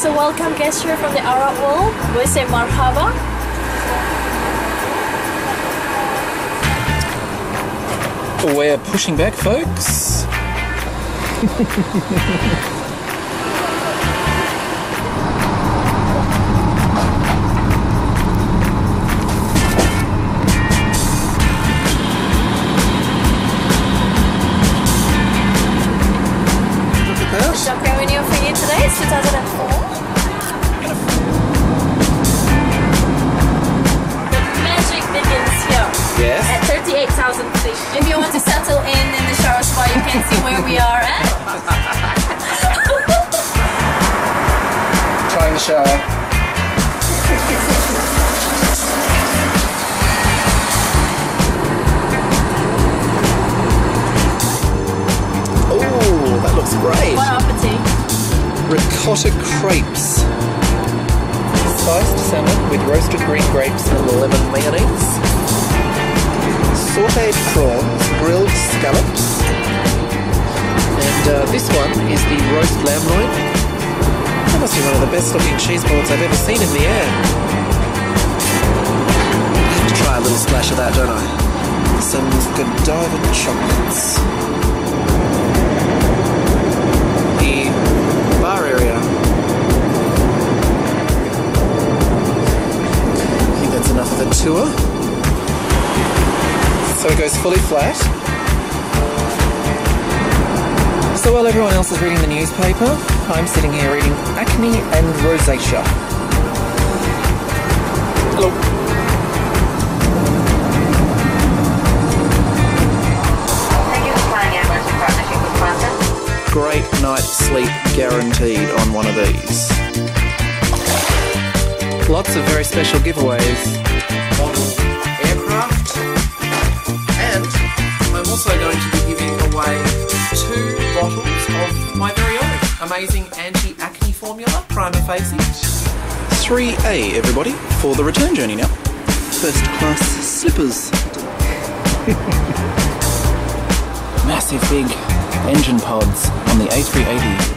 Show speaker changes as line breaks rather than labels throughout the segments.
as a welcome gesture from the Arab world, we say marhaba.
We're pushing back, folks. Oh, that looks great.
Bon appetit.
Ricotta crepes. Spiced salmon with roasted green grapes and lemon mayonnaise. Sauteed prawns, grilled scallops. And uh, this one is the roast lamb loin. Must be one of the best looking cheese balls I've ever seen in the air. Have to try a little splash of that, don't I? Some Godiva chocolates. The bar area. I think that's enough of the tour. So it goes fully flat. So while everyone else is reading the newspaper, I'm sitting here reading Acne and Rosacea. Hello.
Thank you for flying Emirates partnership with
Great night's sleep guaranteed on one of these. Lots of very special giveaways. Model aircraft. And I'm also going to be giving away amazing anti-acne formula, Prima Facie. 3A, everybody, for the return journey now. First class slippers. Massive big engine pods on the A380.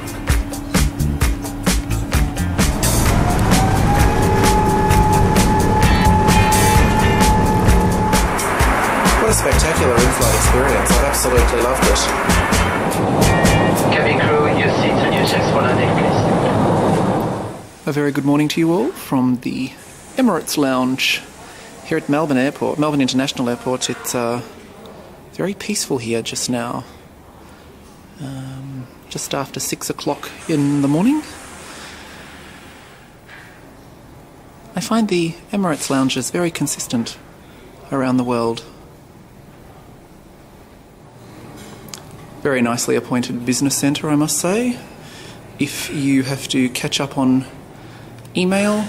What a spectacular in-flight experience. I've absolutely loved it.
Cabin crew,
A very good morning to you all from the Emirates Lounge here at Melbourne Airport, Melbourne International Airport. It's uh, very peaceful here just now. Um, just after six o'clock in the morning. I find the Emirates lounges very consistent around the world. Very nicely appointed business centre, I must say. If you have to catch up on email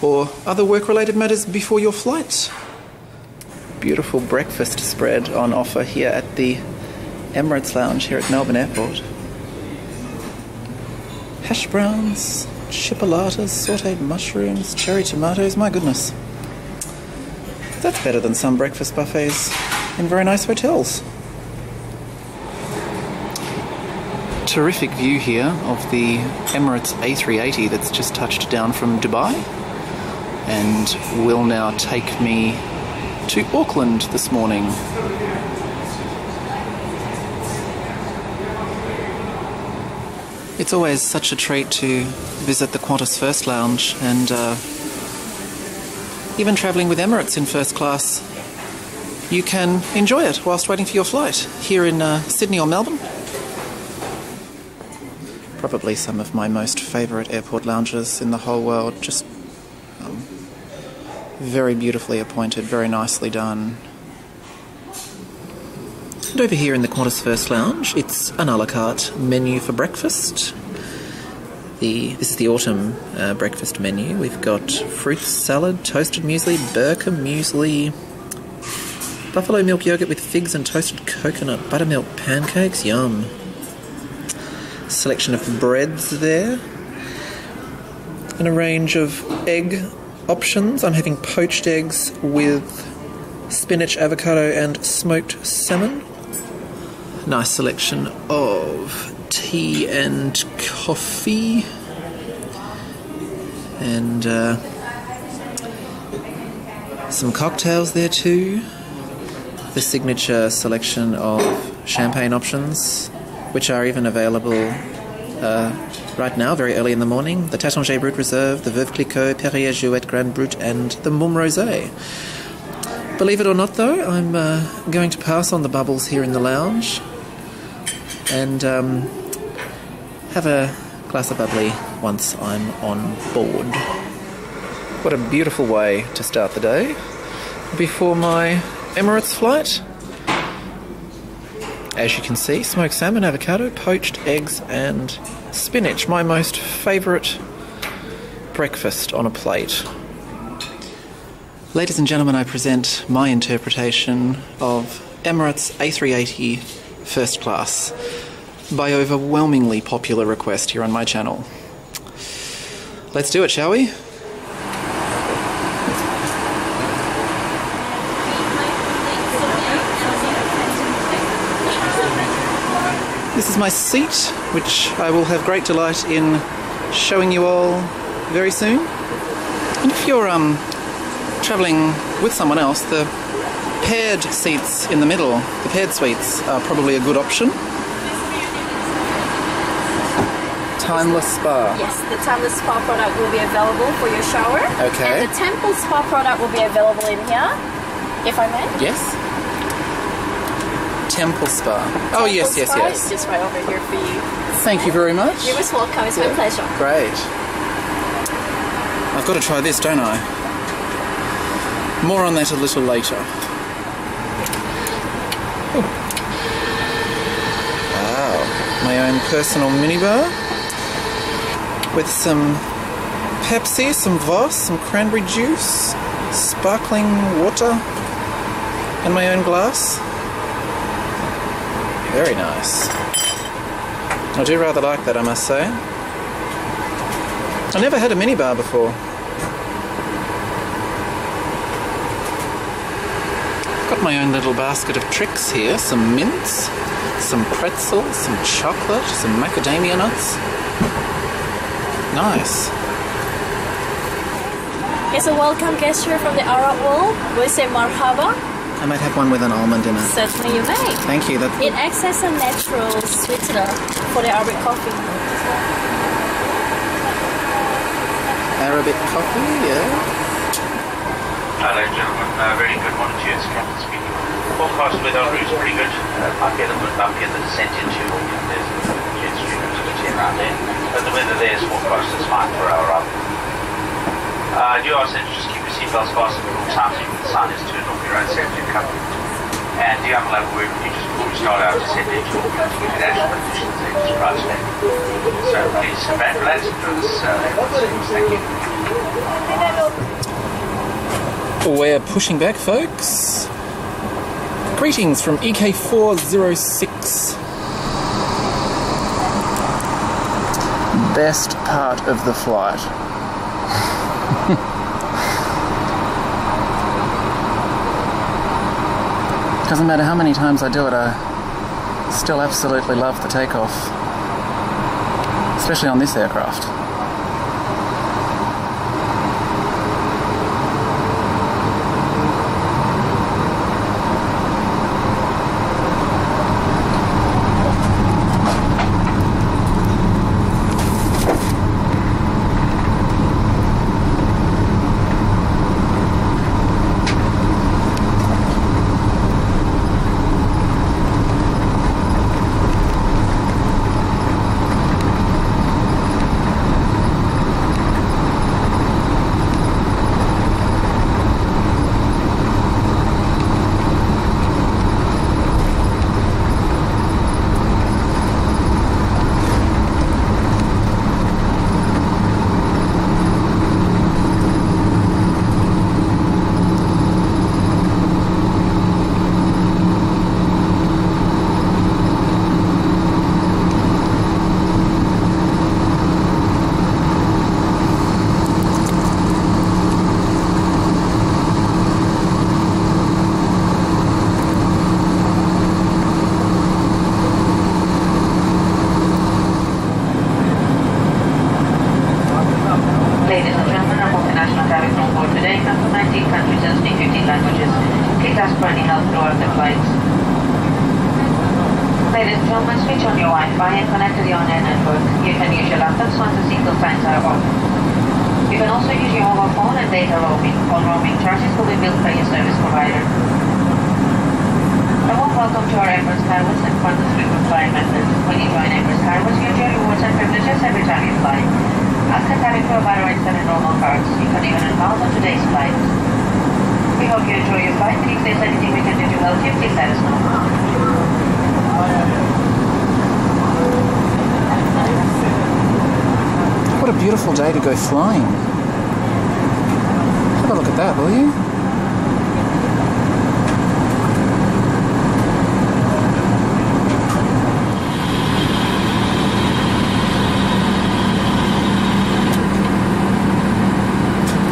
or other work related matters before your flight. Beautiful breakfast spread on offer here at the Emirates Lounge here at Melbourne Airport. Hash browns, chipolatas, sauteed mushrooms, cherry tomatoes, my goodness. That's better than some breakfast buffets in very nice hotels. Terrific view here of the Emirates A380 that's just touched down from Dubai and will now take me to Auckland this morning. It's always such a treat to visit the Qantas First Lounge and uh, even travelling with Emirates in first class, you can enjoy it whilst waiting for your flight here in uh, Sydney or Melbourne. Probably some of my most favourite airport lounges in the whole world. Just um, very beautifully appointed, very nicely done. And over here in the Qantas First Lounge, it's an a la carte menu for breakfast. The this is the autumn uh, breakfast menu. We've got fruit salad, toasted muesli, Bircher muesli, buffalo milk yogurt with figs and toasted coconut, buttermilk pancakes. Yum. Selection of breads there, and a range of egg options. I'm having poached eggs with spinach, avocado, and smoked salmon. Nice selection of tea and coffee. and uh, some cocktails there too. The signature selection of champagne options, which are even available uh, right now, very early in the morning. The Taittinger Brut Reserve, the Veuve Clicquot, Perrier Jouet Grand Brut, and the Mumm Rosé. Believe it or not, though, I'm uh, going to pass on the bubbles here in the lounge and um, have a glass of bubbly once I'm on board. What a beautiful way to start the day before my Emirates flight. As you can see, smoked salmon, avocado, poached eggs, and spinach. My most favourite breakfast on a plate. Ladies and gentlemen, I present my interpretation of Emirates A380 First Class by overwhelmingly popular request here on my channel. Let's do it, shall we? This is my seat, which I will have great delight in showing you all very soon. And if you're um, travelling with someone else, the paired seats in the middle, the paired suites, are probably a good option. Timeless Spa.
Yes, the Timeless Spa product will be available for your shower.
Okay.
And the Temple Spa product will be available in here, if I may.
Yes? Temple Spa. Oh, yes,
Temple
yes,
Spa
yes.
is just right over here for you.
Thank you very much.
You're most welcome. It's my pleasure.
Great. I've got to try this, don't I? More on that a little later. Ooh. Wow. My own personal minibar with some Pepsi, some Voss, some cranberry juice, sparkling water, and my own glass. Very nice. I do rather like that, I must say. I never had a minibar before. Got my own little basket of tricks here some mints, some pretzels, some chocolate, some macadamia nuts. Nice.
It's a welcome gesture from the Arab world. We say marhaba.
I might have one with an almond in it.
Certainly you may.
Thank you. That
It acts as a natural sweetener for the Arabic coffee.
Arabic coffee, yeah.
Hello, gentlemen. Uh, very good morning to you. It's Captain speaking. Forecast weather on route is pretty good. Uh, might be a little bit bumpy at the descent into Auckland. There's a jet stream to the around there. But the weather there is forecast is fine for our run. Uh, I do ask you just keep your seatbelts fastened at all times. Even the sign is turned off your own safety and. And do you have a level word with you just before we start out to set into Auckland to get actual conditions there just price that. So please sit back, relax, enjoy this uh, Thank you.
We're pushing back, folks. Greetings from E EK406. Best part of the flight. Doesn't matter how many times I do it, I still absolutely love the takeoff. Especially on this aircraft.
Ask for any help throughout the flight. Ladies and gentlemen, switch on your Wi-Fi and connect to the on-air network. You can use your laptops once the seatbelt signs are off. You can also use your mobile phone and data roaming. All roaming charges will be billed by your service provider. A warm welcome to our Emirates Skywards and Qantas frequent flying methods. When you join Emirates Skywards, you enjoy rewards and privileges every time you fly. Ask a cabin crew about rates and normal cards. You can even miles on today's flight. Hope you enjoy your flight, and if there's anything we can do to help you, please let us know.
What a beautiful day to go flying. Have a look at that, will you?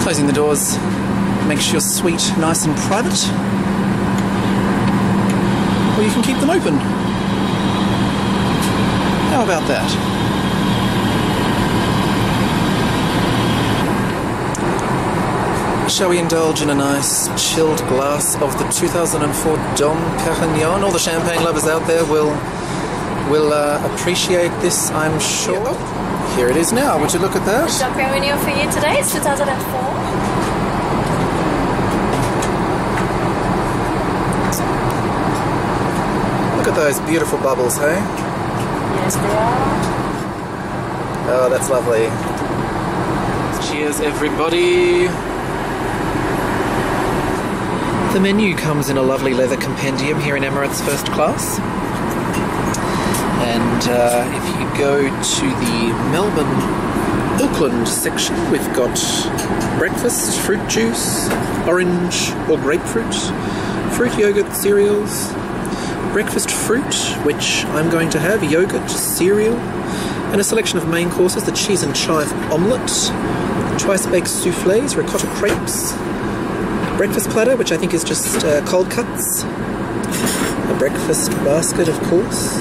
Closing the doors makes your suite nice and private. Or you can keep them open. How about that? Shall we indulge in a nice chilled glass of the 2004 Dom Perignon? All the champagne lovers out there will will uh, appreciate this, I'm sure. Here it is now. Would you look at that?
Dom Perignon for you today. It's 2004.
Look at those beautiful bubbles, hey?
Yes, they are.
Oh, that's lovely. Cheers, everybody. The menu comes in a lovely leather compendium here in Emirates First Class. And uh, if you go to the Melbourne Auckland section, we've got breakfast, fruit juice, orange or grapefruit, fruit yogurt cereals, breakfast fruit, which I'm going to have, yogurt, cereal, and a selection of main courses the cheese and chive omelette, twice baked souffles, ricotta crepes, breakfast platter, which I think is just uh, cold cuts, a breakfast basket, of course,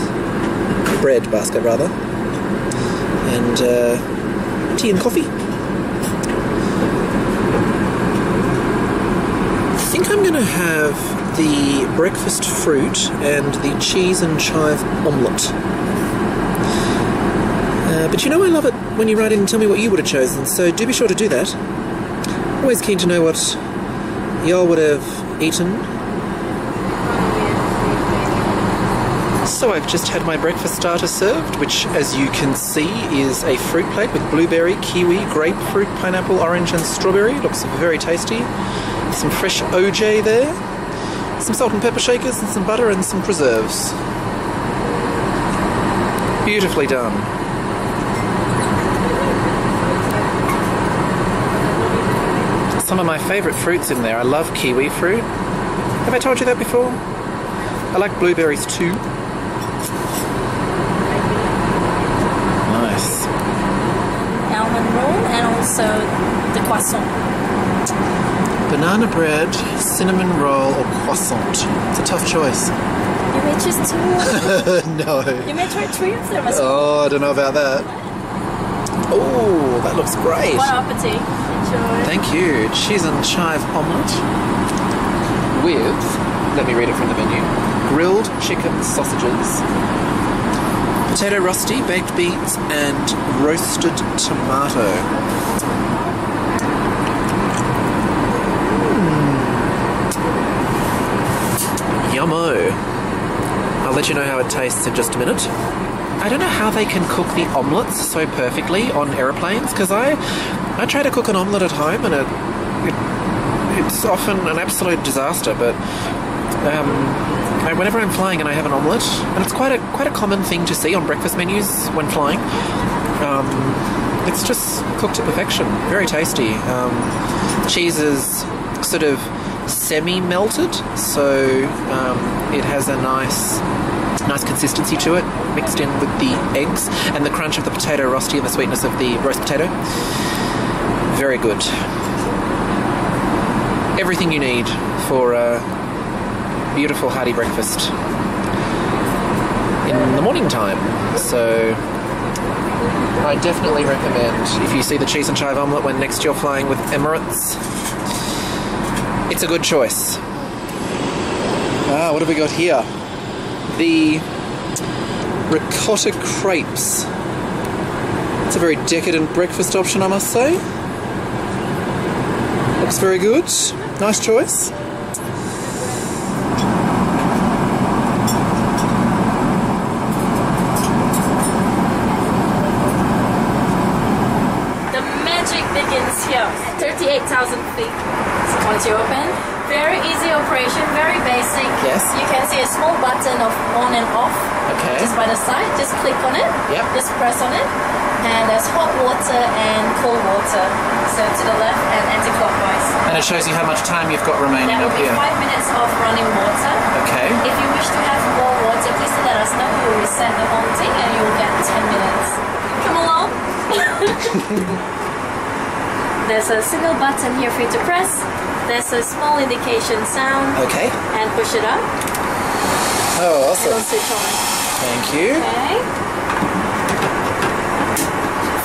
bread basket rather, and uh, tea and coffee. I think I'm going to have the breakfast fruit and the cheese and chive omelette. Uh, but you know, I love it when you write in and tell me what you would have chosen, so do be sure to do that. Always keen to know what y'all would have eaten. So I've just had my breakfast starter served, which, as you can see, is a fruit plate with blueberry, kiwi, grapefruit, pineapple, orange, and strawberry. Looks very tasty. Some fresh OJ there, some salt and pepper shakers, and some butter, and some preserves. Beautifully done. Some of my favourite fruits in there. I love kiwi fruit. Have I told you that before? I like blueberries too. Nice.
Almond roll and also the croissant.
Banana bread, cinnamon roll, or croissant. It's a tough choice.
You may choose two.
no.
you may try three of them as well.
Oh, I don't know about that. Oh, that looks great.
Bon appetit. Enjoy.
Thank you. Cheese and chive omelette with, let me read it from the menu, grilled chicken sausages, potato rösti, baked beans, and roasted tomato. Yummo. I'll let you know how it tastes in just a minute. I don't know how they can cook the omelettes so perfectly on aeroplanes because I I try to cook an omelette at home and it, it it's often an absolute disaster. But um, I, whenever I'm flying and I have an omelette, and it's quite a quite a common thing to see on breakfast menus when flying. Um, it's just cooked to perfection. Very tasty. Um, cheese is sort of semi-melted, so um, it has a nice nice consistency to it, mixed in with the eggs and the crunch of the potato rösti and the sweetness of the roast potato. Very good. Everything you need for a beautiful hearty breakfast in the morning time. So I definitely recommend if you see the cheese and chive omelette when next you're flying with Emirates, it's a good choice. Ah, what have we got here? The ricotta crepes. It's a very decadent breakfast option, I must say. Looks very good. Nice choice.
The magic begins here. 38,000 feet. So once you open, very easy operation, very basic.
Yes.
You can see a small button of on and off.
Okay.
Just by the side, just click on it.
Yep.
Just press on it. And there's hot water and cold water. So to the left and anti-clockwise.
And it shows you how much time you've got remaining up
be
here.
five minutes of running water.
Okay.
If you wish to have more water, please let us know. We will reset the whole thing and you will get 10 minutes. Come along. There's a single button here for you to press. There's a small indication sound
Okay.
and push it up.
Oh, awesome.
It'll switch on.
Thank you.
Okay.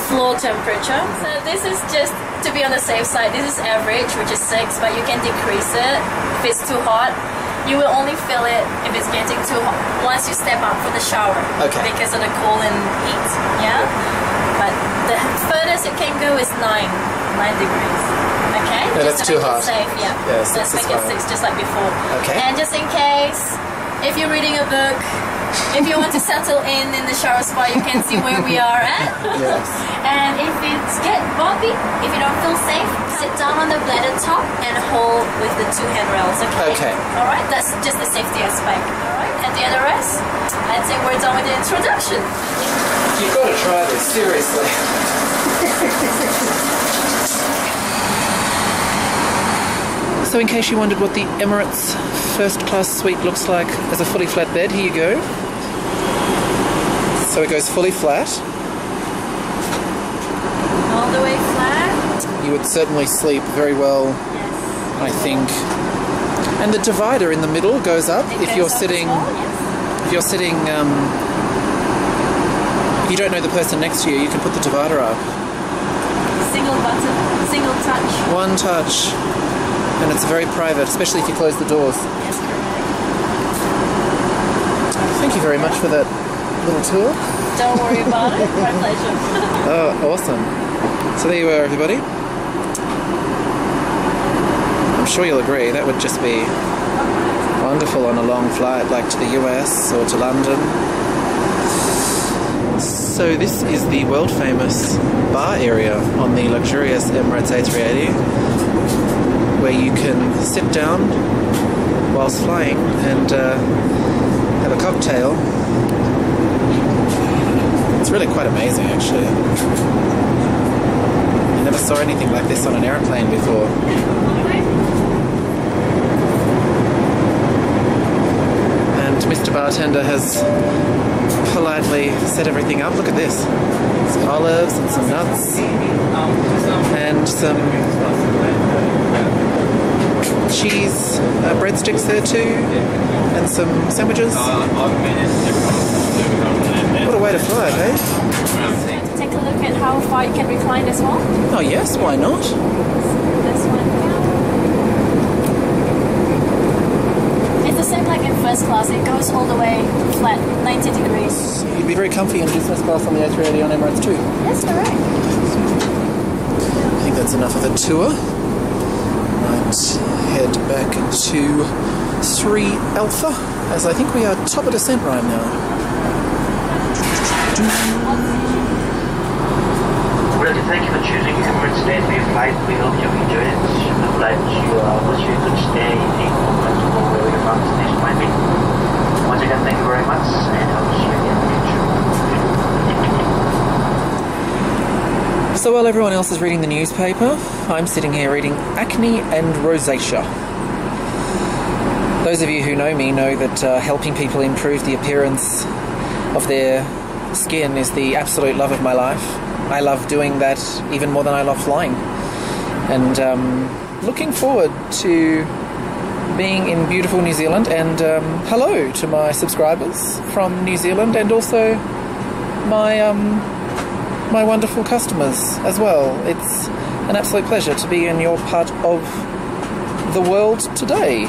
Floor temperature. So this is just to be on the safe side. This is average, which is six, but you can decrease it if it's too hot. You will only feel it if it's getting too hot once you step out for the shower.
Okay.
Because of the cold and heat. Yeah. But the furthest it can go is nine, nine degrees. Okay.
Yeah,
Just
that's
to
too hot.
Safe. Yeah.
Yeah,
Let's make it six, just like before.
Okay.
And just in case, if you're reading a book, if you want to settle in in the shower spot, you can see where we are at.
Yes.
and if it's get bumpy, if you don't feel safe, sit down on the bladder top and hold with the two handrails. Okay.
Okay.
All right. That's just the safety aspect. All right. And the other rest, I'd say we're done with the introduction.
You've got to try this, seriously. so, in case you wondered what the Emirates first class suite looks like as a fully flat bed, here you go. So, it goes fully flat.
All the way flat.
You would certainly sleep very well,
Yes.
I think. And the divider in the middle goes up
It
if
goes
you're
up
sitting.
well, yes.
If you're sitting, um, if you don't know the person next to you, you can put the divider up.
Single button, single touch.
One touch, and it's very private, especially if you close the doors. Thank you very much for that little tour.
Don't worry about it. My pleasure.
Oh, awesome. So there you are, everybody. I'm sure you'll agree that would just be wonderful on a long flight, like to the US or to London. So this is the world famous bar area on the luxurious Emirates A380 where you can sit down whilst flying and uh, have a cocktail. It's really quite amazing actually. I never saw anything like this on an airplane before. And Mr. Bartender has politely set everything up. Look at this. Some olives and some nuts. And some cheese uh, breadsticks there too. And some sandwiches. What a way to fly, hey?
Take a look at how far you can recline as well.
Oh yes, why not?
This one. It's the same like in first class. It goes all the way flat, 90 degrees.
You'd be very comfy in business class on the A380 on Emirates too.
Yes, correct.
I think that's enough of a tour. Might head back to 3 Alpha, as I think we are top of descent right now.
We'd like to thank you for choosing Emirates today for your flight. We hope you enjoyed it. I'm glad you uh, you a good stay in the comfortable wherever your destination. Once again, thank you very much, and I'll see you again in the future.
So while everyone else is reading the newspaper, I'm sitting here reading Acne and Rosacea. Those of you who know me know that uh, helping people improve the appearance of their skin is the absolute love of my life. I love doing that even more than I love flying. And um, looking forward to being in beautiful New Zealand. And um, hello to my subscribers from New Zealand and also my um, my wonderful customers as well. It's an absolute pleasure to be in your part of the world today.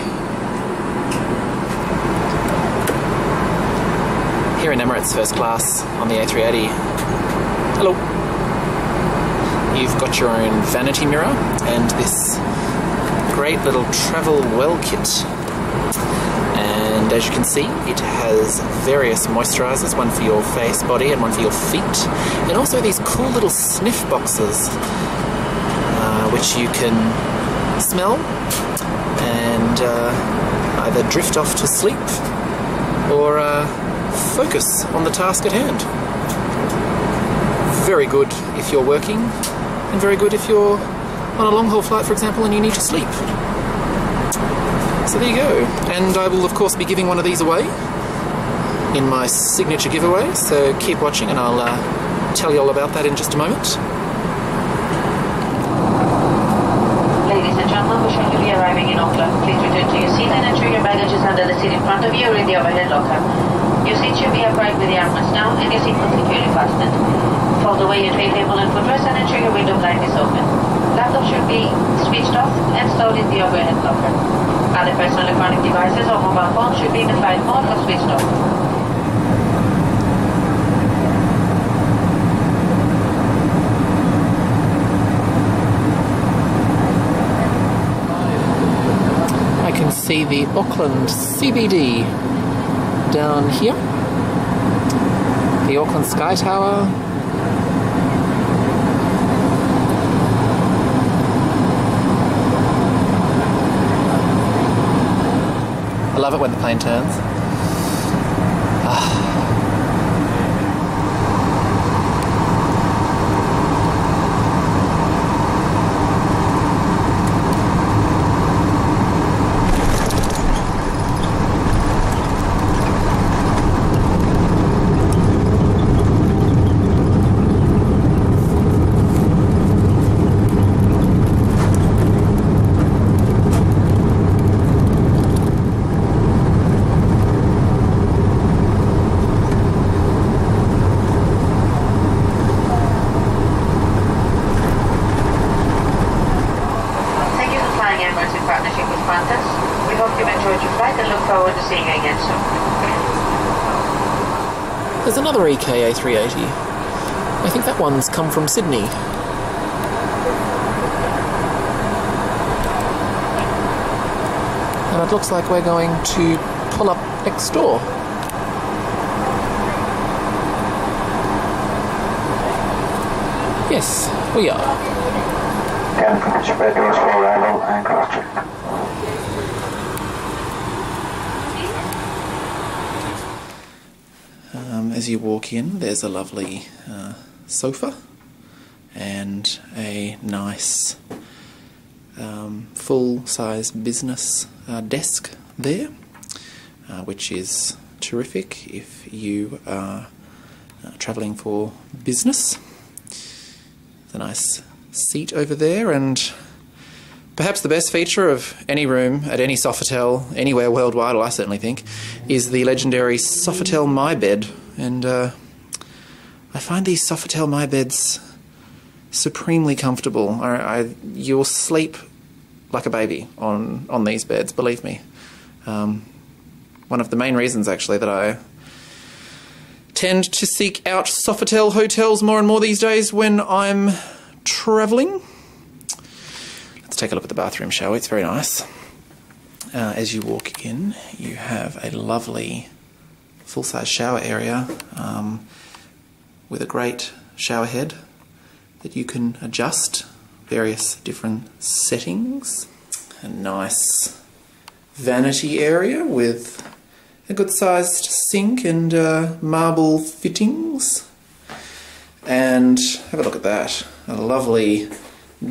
Here in Emirates First Class on the A380. Hello. You've got your own vanity mirror and this great little travel well kit. And as you can see, it has various moisturizers, one for your face, body, and one for your feet. And also these cool little sniff boxes, uh, which you can smell and uh, either drift off to sleep or uh, focus on the task at hand. Very good if you're working, and very good if you're on a long haul flight, for example, and you need to sleep. So there you go. And I will, of course, be giving one of these away in my signature giveaway, so keep watching and I'll uh, tell you all about that in just a moment.
Ladies and gentlemen, we shall be arriving in Auckland. Please return to your seat and ensure your baggage is under the seat in front of you or in the overhead locker. Your seat should be upright with the armrest down and your seatbelt securely fastened. Fold away your tray table and footrest and ensure your window blind is open. Laptop should be switched off and stored in the overhead locker. Other personal electronic devices or mobile phones should be in the flight mode or switched off.
I can see the Auckland CBD down here. The Auckland Sky Tower. Love it when the plane turns. 3 KA380. I think that one's come from Sydney. And it looks like we're going to pull up next door. Yes, we are.
Down from bed, Doors for arrival and cross
as you walk in, there's a lovely uh, sofa and a nice um, full size business uh, desk there, uh, which is terrific if you are uh, travelling for business. There's a nice seat over there, and perhaps the best feature of any room at any Sofitel anywhere worldwide, I certainly think, is the legendary Sofitel My Bed. And uh, I find these Sofitel My Beds supremely comfortable. I, I, you'll sleep like a baby on, on these beds, believe me. Um, one of the main reasons, actually, that I tend to seek out Sofitel hotels more and more these days when I'm travelling. Let's take a look at the bathroom, shall we? It's very nice. Uh, as you walk in, you have a lovely full size shower area um, with a great shower head that you can adjust various different settings. A nice vanity area with a good sized sink and uh, marble fittings. And have a look at that. A lovely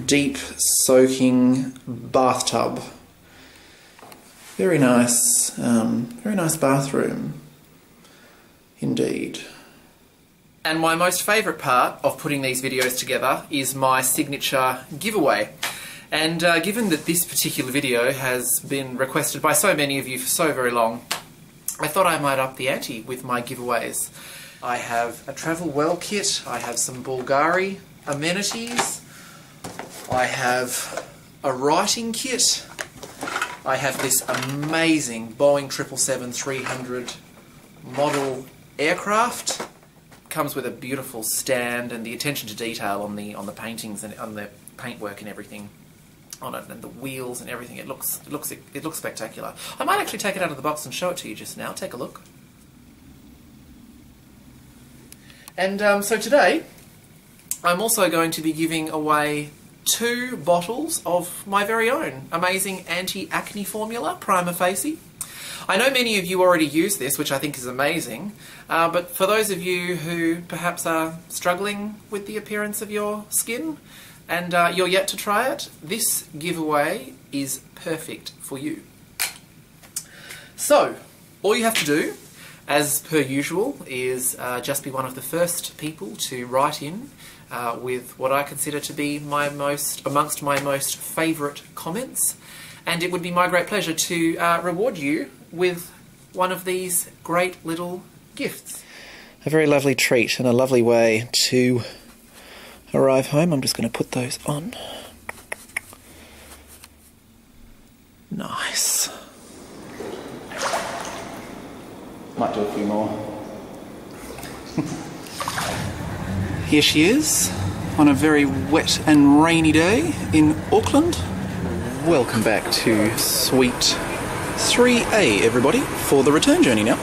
deep soaking bathtub. Very nice, um, very nice bathroom indeed. And my most favourite part of putting these videos together is my signature giveaway. And uh, given that this particular video has been requested by so many of you for so very long, I thought I might up the ante with my giveaways. I have a travel well kit, I have some Bulgari amenities, I have a writing kit, I have this amazing Boeing 777-300 Model aircraft. Comes with a beautiful stand and the attention to detail on the on the paintings and on the paintwork and everything on it and the wheels and everything. It looks it looks it looks spectacular. I might actually take it out of the box and show it to you just now. Take a look. And um, so today, I'm also going to be giving away two bottles of my very own amazing anti-acne formula, Prima Facie. I know many of you already use this, which I think is amazing, uh, but for those of you who perhaps are struggling with the appearance of your skin and uh, you're yet to try it, this giveaway is perfect for you. So, all you have to do, as per usual, is uh, just be one of the first people to write in uh, with what I consider to be my most amongst my most favourite comments, and it would be my great pleasure to uh, reward you with one of these great little gifts. A very lovely treat and a lovely way to arrive home. I'm just going to put those on. Nice. Might do a few more. Here she is on a very wet and rainy day in Auckland. Welcome back to Suite 3A, everybody, for the return journey now.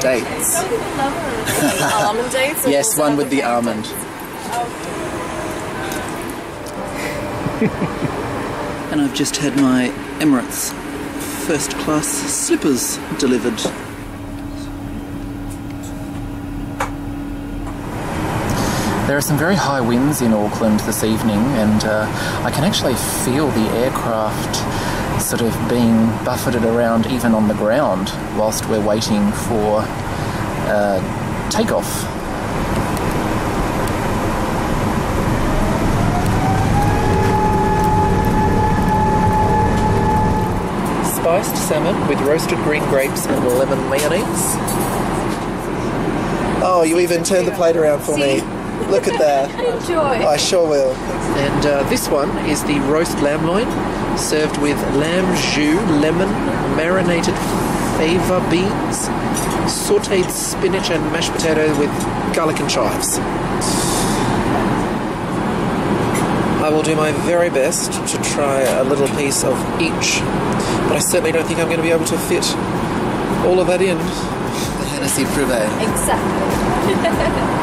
Dates.
Some people love the almond dates.
Yes, one with the almond. And I've just had my Emirates first class slippers delivered. There are some very high winds in Auckland this evening, and uh, I can actually feel the aircraft sort of being buffeted around even on the ground whilst we're waiting for uh, takeoff. Spiced salmon with roasted green grapes and lemon mayonnaise. Oh, you even turned the plate around for me. Look at that.
Enjoy.
I sure will. And uh, this one is the roast lamb loin, served with lamb jus, lemon, marinated fava beans, sautéed spinach and mashed potato with garlic and chives. I will do my very best to try a little piece of each, but I certainly don't think I'm going to be able to fit all of that in. The Hennessy Privé.
Exactly.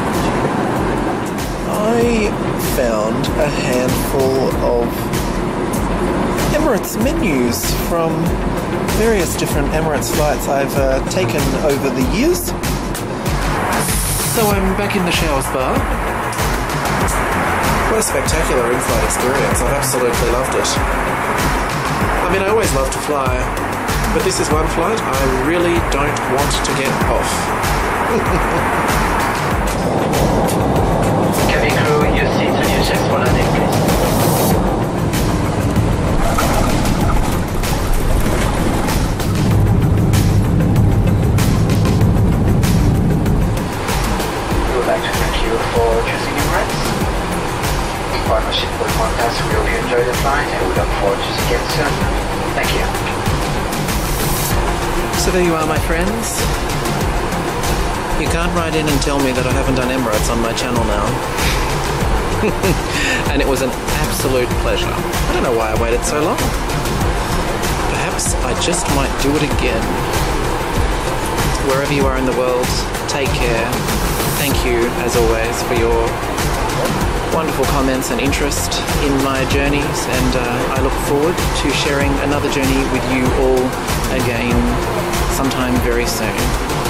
I found a handful of Emirates menus from various different Emirates flights I've uh, taken over the years. So I'm back in the showers bar. What a spectacular in-flight experience. I've absolutely loved it. I mean, I always love to fly, but this is one flight I really don't want to get off.
Cabin crew, your seats and your checks for landing, please. Like to thank you for choosing Emirates. Partnership with Qantas, we hope you enjoy the flight and we look forward to seeing you soon. Thank you.
So there you are, my friends. You can't write in and tell me that I haven't done Emirates on my channel now. and it was an absolute pleasure. I don't know why I waited so long. Perhaps I just might do it again. Wherever you are in the world, take care. Thank you, as always, for your wonderful comments and interest in my journeys, and uh, I look forward to sharing another journey with you all again sometime very soon.